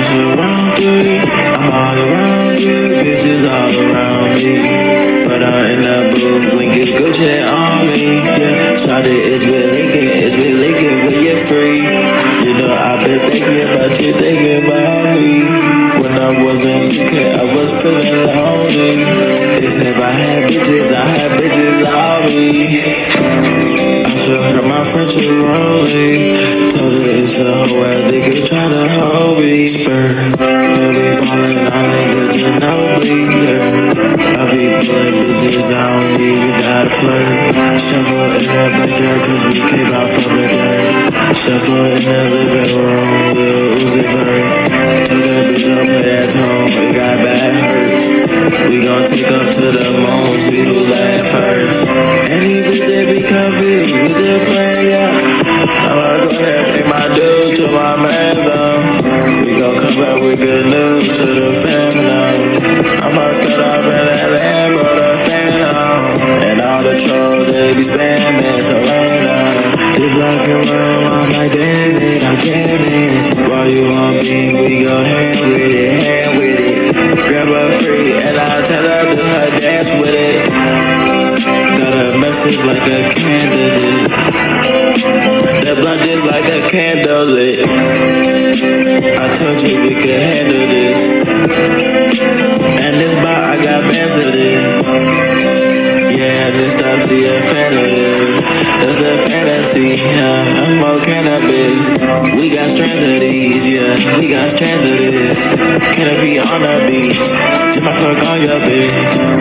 she gon' ask for round three. I'm all around you, bitches all around me. But I'm in that booth, blinking Gucci on me. Yeah, shot it, it's with Lincoln, it's with Lincoln when you're free. You know, I've been thinking about you, thinking about me. When I wasn't looking, I was feeling lonely. Said if I had bitches, I had bitches all me. I should hurt my friendship rolling. It's a whole ass nigga try to hold me. Yeah, we ballin' on nigga, you know bleeder. I be pulling bitches, I don't even gotta flirt. Shuffle in that backyard, cause we came out from the dirt. Shuffle in the living room, Lil Uzi Vert. Told that bitch play that tone, it got bad hurts. We gon' take up to the moon, see who laugh first. Any bitch that be confused with the plan, rock and roll, I'm like, damn it, I'm jamming it. While you on me, we go hand with it, hand with it. Grab her free, and I'll tell her to her dance with it. Got a message like a candidate. That blunt is like a candle lit. I told you we could handle this. And this bar, I got bands of this. Yeah, this stuff, she a fan of this. That's a fantasy, yeah. I smoke cannabis. We got strands of these, yeah. We got strands of this. Canopy on the beach. Just my fuck on your bitch.